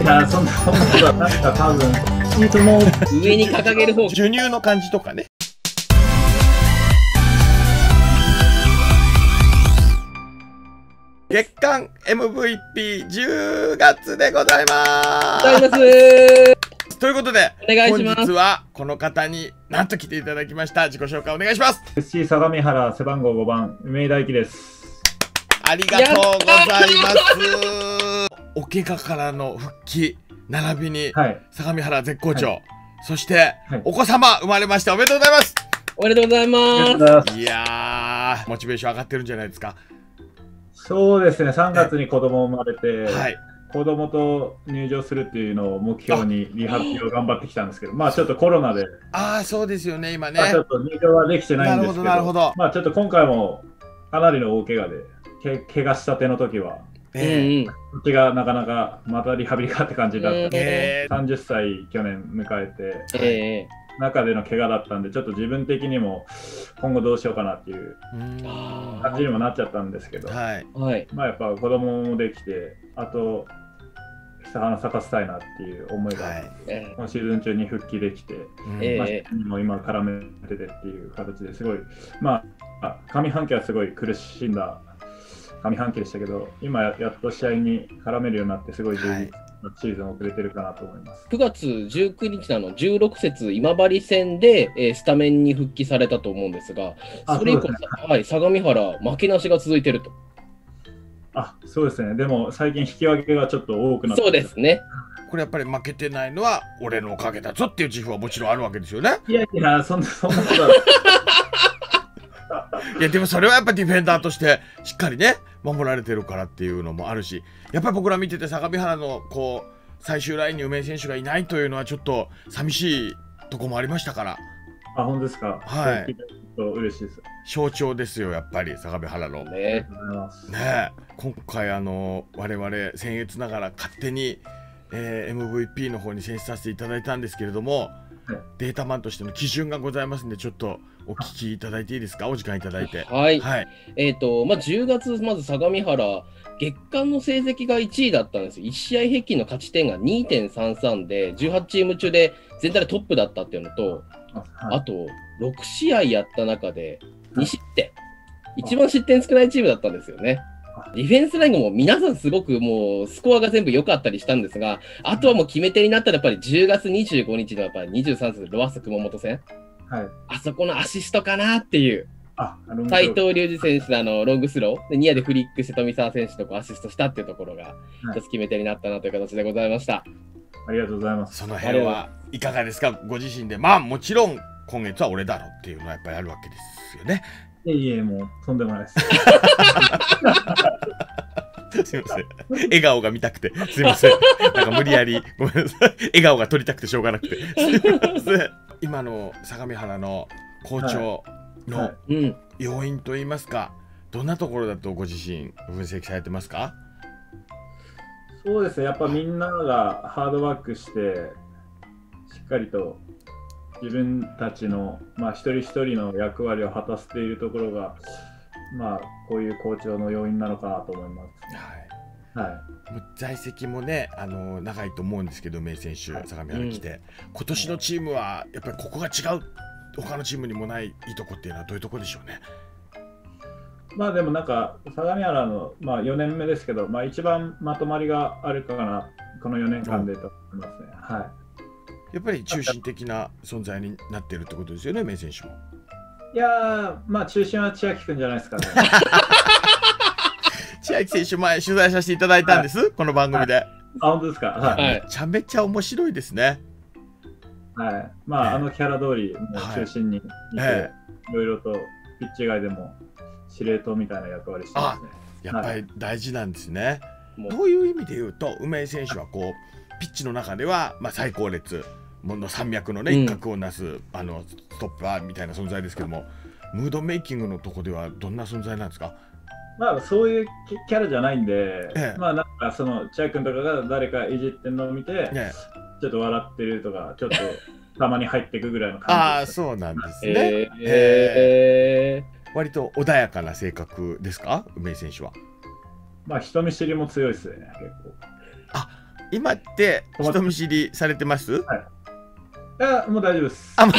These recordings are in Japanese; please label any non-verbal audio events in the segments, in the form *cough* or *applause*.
いや、そんなそんなことはなんか多分、シートの上に掲げる方授乳の感じとかね。月間 MVP10 月でございまございますすということで、お願いします本日はこの方になんと来ていただきました。自己紹介お願いします。FC 相模原背番号5番、梅井大輝です。ありがとうございます。お怪我からの復帰、並びにはい。相模原絶好調、はそして、はいお子様生まれました。おめでとうございます。おめでとうございありがとうますございますいやー、モチベーション上がってるんじゃないですか。そうですね、3月に子供生まれて、はい。子供と入場するっていうのを目標にリハビリを頑張ってきたんですけど、まあちょっとコロナで、ああ、そうですよね、今ねまあ、ち。ょっと入場はできてないんですけど、なるほどなるほどまあちょっと今回もかなりの大怪我で、け怪我したての時は、うんえうんうちがなかなかまたリハビリかって感じだったのーで、えー。30歳去年迎えて、ええ。中での怪我だったんで、ちょっと自分的にも今後どうしようかなっていう感じにもなっちゃったんですけど、はい。はい。まあやっぱ子供もできて、あと、花咲かせたいなっていう思いが、はい。え今シーズン中に復帰できて、うん。ええ。まあ、にも今絡めててっていう形ですごい、まあ、上半期はすごい苦しんだ上半期でしたけど、今ややっと試合に絡めるようになって、すごい充実はいなシーズンを送れてるかなと思います。9月19日のあの16節今治戦で、えースタメンに復帰されたと思うんですが、あそれ以降、そうですねはい、相模原、負けなしが続いてると。あそうですね、でも最近引き分けがちょっと多くなってそうですね。これやっぱり負けてないのは俺のおかげだぞっていう自負はもちろんあるわけですよね。いやいや、そんなそんなことは、*laughs* いやでもそれはやっぱディフェンダーとしてしっかりね守られてるからっていうのもあるしやっぱり僕ら見てて相模原のこう最終ラインに梅井選手がいないというのはちょっと寂しいとこもありましたからあ、本当ですか？はい嬉しいです。象徴ですよやっぱり相模原の。ねありねがとうございます。え今回あの我々僭越ながら勝手に、えー MVP の方に選出させていただいたんですけれども、はいデータマンとしての基準がございますんでちょっとお聞きいただいていいですか？お時間いただいて。はい。はい、えっ、と、まあ、10月、まず相模原、月間の成績が1位だったんですよ。1試合平均の勝ち点が2.33で、18チーム中で全体でトップだったっていうのと、あと、6試合やった中で2失点。一番失点少ないチームだったんですよね。ディフェンスラインがもう皆さんすごくもうスコアが全部良かったりしたんですが、あとはもう決め手になったらやっぱり10月25日のやっぱり23節ロアス熊本戦、はい。あそこのアシストかなっていう。あ、あの斉藤隆二選手のあのロングスローでニアでフリックして富澤選手とこうアシストしたっていうところが一つ決め手になったなという形でございました。ありがとうございます。その辺はいかがですか？ご自身でまあもちろん今月は俺だろっていうのはやっぱりあるわけですよね。いえいえ、もうとんでもないです。すいません。笑顔が見たくて、すいません。なんか無理やり、ごめんなさい。笑顔が撮りたくてしょうがなくて。すいません。今の相模原の校長はの。要因といいますか、どんなところだとご自身分析されてますか？そうですね、やっぱみんながハードワークして、しっかりと自分たちの、まあ、一人一人の役割を果たせているところが、まあ、こういう校長の要因なのかなと思います。はい。はい、もう在籍もね、あの長いと思うんですけど、名選手、相模原来て、今年のチームはやっぱりここが違う、他のチームにもないいいとこっていうのはどういうとこでしょうね。まあでもなんか、相模原の、まあ、4年目ですけど、まあ、一番まとまりがあるかな、この4年間でと思いますね。はやっぱり中心的な存在になってるってことですよね、名選手も。い、いやー、まあ中心は千秋君じゃないですかね。*laughs* 千秋選手、前取材させていただいたんです、この番組で。あ、本当ですか？はい。はいめちゃめちゃ面白いですね。はい、まあ、ええあのキャラ通り、もう中心にいて、えいろいろとピッチ外でも司令塔みたいな役割してますね。やっぱり大事なんですね。どういう意味で言うと、梅井選手はこうピッチの中では、まあ、最高列、もの山脈のね、うん一角をなす、あのストッパーみたいな存在ですけども、ムードメイキングのとこではどんな存在なんですか？まあ、そういうキキャラじゃないんで、ええまあ、なんかその千秋君とかが誰かいじってるのを見て、ね、ちょっと笑ってるとか、ちょっとたまに入っていくぐらいのあ感あ、じです。そうなんですね。えーええー割と穏やかな性格ですか、梅井選手は。まあ、人見知りも強いですね、結構。今って人見知りされてます？よいや、もう大丈夫です。あ *laughs* か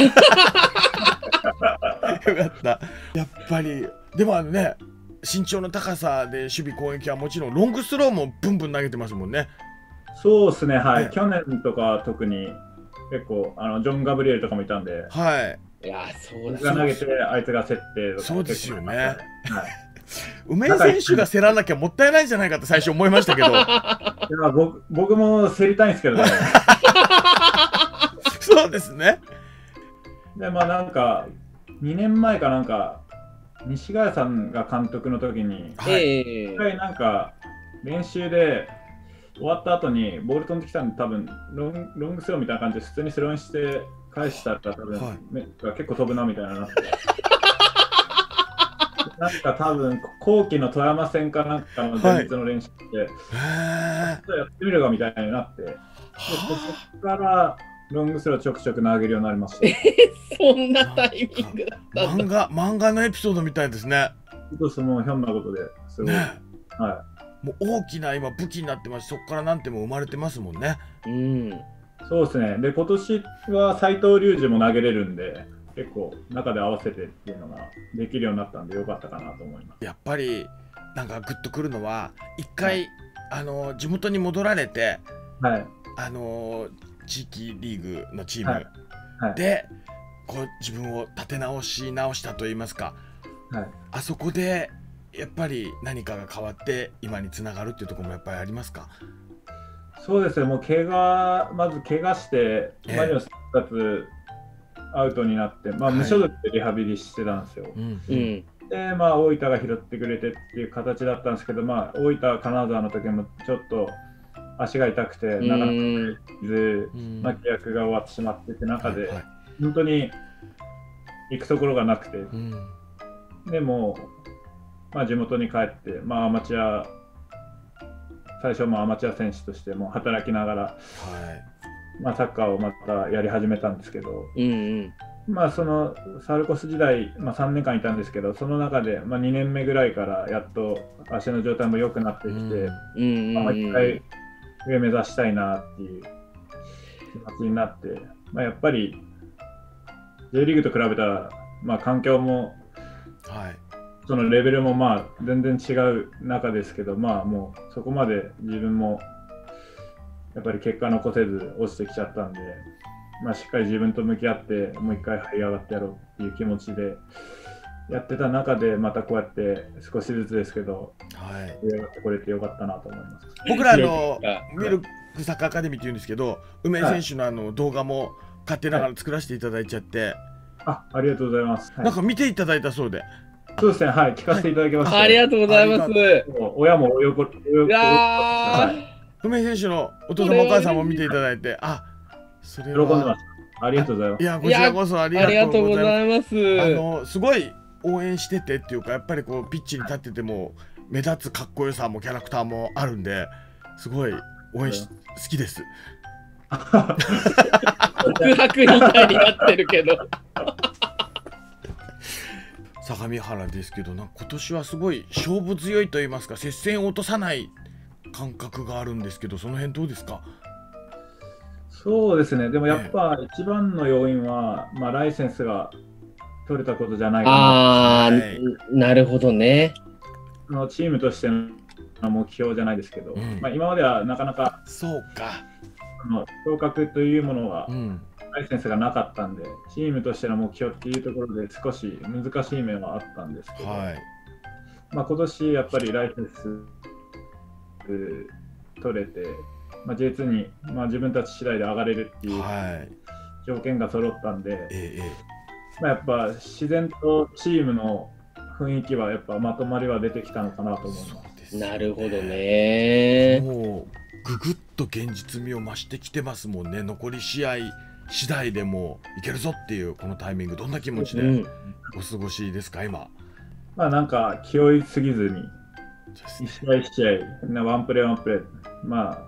ったやっぱりでもあのね身長の高さで守備攻撃はもちろんロングスローもブンブン投げてますもんね。そうですね、はい。ね。去年とか特に結構、あのジョン・ガブリエルとかもいたんで、はい。いやー、そう僕だが投げて、あいつが競ってとかそうですよね。はい。梅井選手が競らなきゃもったいないんじゃないかって最初思いましたけど。*laughs* いや僕僕も競りたいんですけどね。*laughs* そうですね。で、まあなんか、2年前かなんか、西ヶ谷さんが監督の時に、はい、ええ一回なんか、練習で終わった後にボール飛んできたんで、多分ロンロングスローみたいな感じで普通にスローにして返したら、多分、はい。結構飛ぶなみたいな。なって。なんか多分後期の富山戦かなんかの前日の練習で、へー。ちょっとやってみるかみたいになって、でそこからロングスローちょくちょく投げるようになりました。そんなタイミングだったんだ。漫画漫画のエピソードみたいですねそうですもうひょんなことですごい。ねはもう大きな今武器になってますそこから何点も生まれてますもんねうん。い、そうですね。で、今年は斎藤隆二も投げれるんで、結構中で合わせてっていうのができるようになったんでよかったかなと思います。やっぱりなんかグッとくるのは一回、あの地元に戻られてはい。あの地域リーグのチーム、はい。はい。でこう自分を立て直し直したといいますかはい。あそこでやっぱり何かが変わって今につながるっていうところもやっぱりありますか？そうですね、もう怪我、まず怪我して、ええ。マリノス2つアウトになって、まあ、はい。無所属でリハビリしてたんですよ。うん。うん。で、まあ、大分が拾ってくれてっていう形だったんですけど、まあ、大分、金沢の時もちょっと足が痛くて、なかなかうんず、うん。まあ、契約が終わってしまってって中で、はいはい。本当に行くところがなくて、うん。でも、まあ、地元に帰って、まあ、アマチュア、最初もアマチュア選手としても働きながら、はい。まあ、サッカーをまたやり始めたんですけど、うんうん。まあ、そのサルコス時代、まあ、3年間いたんですけど、その中で、まあ、2年目ぐらいからやっと足の状態も良くなってきて、うん。うんまあ、うん。一回上目指したいなっていう気持ちになって、まあ、やっぱり J リーグと比べたら、まあ、環境もはい。そのレベルもまあ全然違う中ですけど、まあもうそこまで自分もやっぱり結果残せず落ちてきちゃったんで、まあ、しっかり自分と向き合ってもう一回這い上がってやろうっていう気持ちでやってた中でまたこうやって少しずつですけどはい上がってこれてよかったなと思います。僕らあのあミルクサッカーアカデミーって言うんですけど梅井選手のあの動画も勝手ながら作らせていただいちゃって、あありがとうございます。はいなんか見ていただいたそうでそうですね、はい、聞かせていただきました。ありがとうございます。あもう親もおよこ、およいやはーい、梅井選手のお父様お母さんも見ていただいてあそれ喜んでまはした。ありがとうございますい。やこちらこそありがとうございます。あのすごい応援しててっていうかやっぱりこうピッチに立ってても目立つかっこよさもキャラクターもあるんですごい応援し好きです。告白みたいになってるけど。*laughs* 相模原ですけどな今年はすごい勝負強いと言いますか接戦を落とさない感覚があるんですけどその辺どうですか？そうですね、でもやっぱ一番の要因は、まあ、ライセンスが取れたことじゃないかあはい。ー、なるほどね。のチームとしての目標じゃないですけど、うん。まあ、今まではなかなかそうか。その昇格というものはうん。ライセンスがなかったんで、チームとしての目標っていうところで少し難しい面はあったんですけど、はい。まあ、今年やっぱりライセンス取れて、まあ、J2 に、まあ、自分たち次第で上がれるっていうはい。条件が揃ったんで、えええまあ、やっぱ自然とチームの雰囲気はやっぱまとまりは出てきたのかなとえ思います。すなるほどね。もうぐぐっと現実味を増してきてますもんね。残り試合次第でもういけるぞっていうこのタイミング。どんな気持ちでうん、お過ごしですか今？まあなんか気負いすぎずに、です一試合一試合、なワンプレーワンプレー、まあ、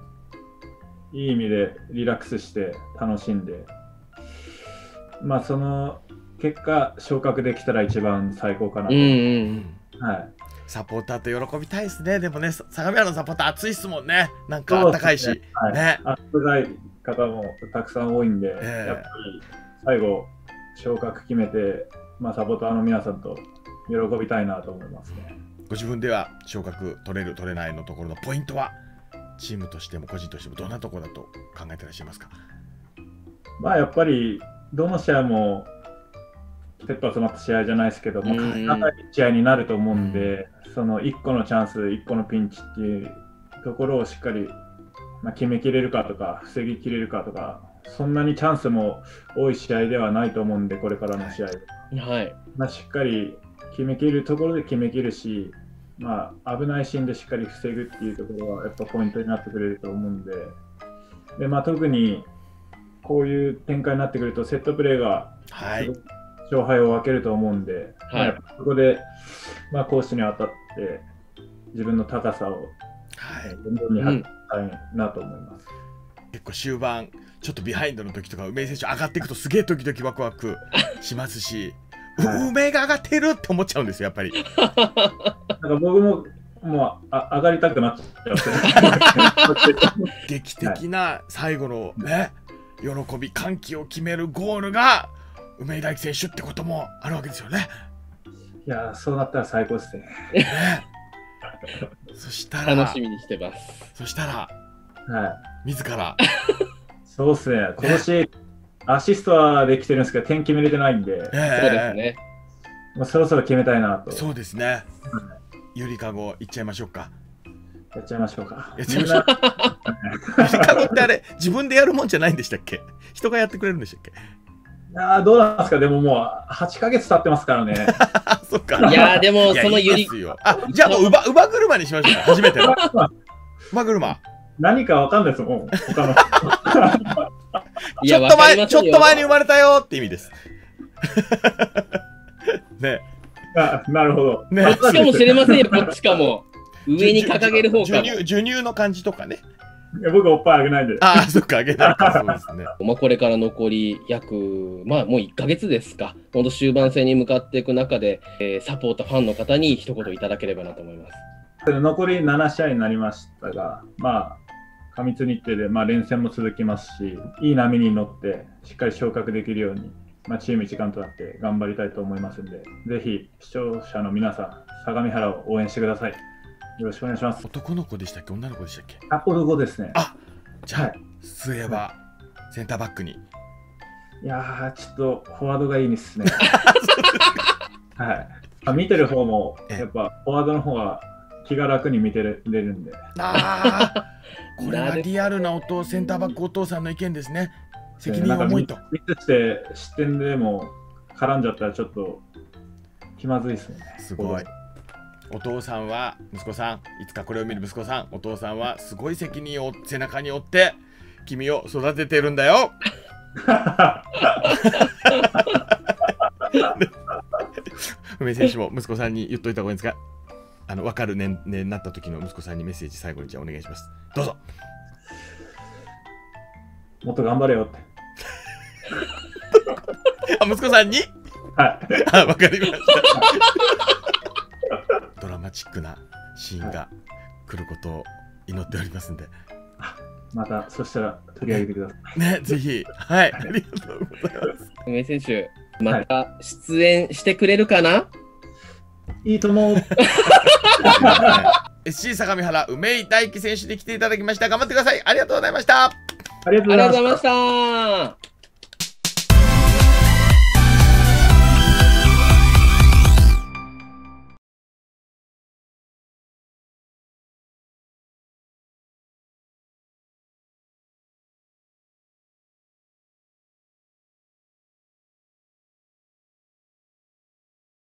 いい意味でリラックスして楽しんで、まあその結果、昇格できたら一番最高かなと。うんう。うんんはい、サポーターと喜びたいですね。でもね、さ相模原のサポーター熱いっすもんね。なんかあったかいし。ねはいねあったかい方もたくさん多いんで、ええやっぱり最後、昇格決めて、まあ、サポーターの皆さんと喜びたいなと思いますね。ご自分では昇格取れる取れないのところのポイントはチームとしても個人としてもどんなところだと考えてらっしゃいますか？まあ、やっぱり、どの試合も、切羽詰まった試合じゃないですけども、うん勝ち長い試合になると思うんで、その1個のチャンス、1個のピンチっていうところをしっかり、まあ、決めきれるかとか、防ぎきれるかとか、そんなにチャンスも多い試合ではないと思うんで、これからの試合。はい。まあ、しっかり決めきるところで決めきるし、まあ、危ないシーンでしっかり防ぐっていうところはやっぱポイントになってくれると思うんで、でまあ、特にこういう展開になってくると、セットプレーがはいすごく勝敗を分けると思うんで、まあ、やっぱそこで、まあ、攻守に当たって、自分の高さをはい。存分に発揮したいなと思います。結構終盤ちょっとビハインドの時とか梅井選手上がっていくとすげえ時々ワクワク *laughs* しますし、はい。う梅井が上がってるって思っちゃうんですよやっぱり。*laughs* なんか僕ももうあ上がりたくなっちゃって。*laughs* 劇的な最後のね、喜び歓喜を決めるゴールが梅井大輝選手ってこともあるわけですよね。いやー、そうなったら最高ですね。ねそしたら楽しみにしてます。そしたらはい。自らそうですね。今年、アシストはできてるんですけど、点決めれてないんで、えそうですね。もうそろそろ決めたいなと。そうですね。ゆりかごいっちゃいましょうか。やっちゃいましょうか。やっちゃいましょう *laughs* ゆりかごってあれ自分でやるもんじゃないんでしたっけ？人がやってくれるんでしたっけ？いやーどうなんですか、でももう8ヶ月経ってますからね。あ、*laughs* そっか。いやーでもそのゆりあ、じゃあもう乳母乳母車にしましょうか。初めての。*laughs* 車。何かわかんないですもん、*laughs* 他の。いやちょっと前、ちょっと前に生まれたよって意味です。ね。あなるほど。ねあこっちかもしれませんよ、こっちかも。上に掲げる方かも。授乳授乳の感じとかね。いや僕、おっぱいあげないんで。ああ、そっか、あげないか。そうですね。*laughs* まあ、これから残り約、まあ、もう1ヶ月ですか、本当終盤戦に向かっていく中で、えーサポーター、ファンの方に一言いただければなと思います。残り7試合になりましたが、まあ、過密日程で、まあ、連戦も続きますし、いい波に乗って、しっかり昇格できるように、まあ、チーム一丸となって頑張りたいと思いますので、ぜひ視聴者の皆さん、相模原を応援してください。よろしくお願いします。男の子でしたっけ？女の子でしたっけ？あ、男ですね。あじゃあ、はい末はセンターバックに。いやー、ちょっとフォワードがいいですね。*laughs* はい。あ見てる方も、ええやっぱフォワードの方が気が楽に見てれるんで、ああ、これはリアルなお父センターバックお父さんの意見ですね。責任重いと。ミスして失点でも絡んじゃったらちょっと気まずいですよね。すごい。お父さんは息子さんいつかこれを見る息子さんお父さんはすごい責任を背中に負って君を育ててるんだよ。梅選手も息子さんに言っといた方がいいんですか？あの分かる年齢になった時の息子さんにメッセージ最後にじゃあお願いします。どうぞ。もっと頑張れよって。*laughs* あ息子さんに？はい。あ分かりましたマチックなシーンが来ることを祈っておりますんで。また、そしたら取り上げてください。ねぜひ。はい。ありがとうございます。梅選手、また出演してくれるかな、いいと思う。SC 相模原梅井大輝選手に来ていただきました。頑張ってください。ありがとうございました。ありがとうございました。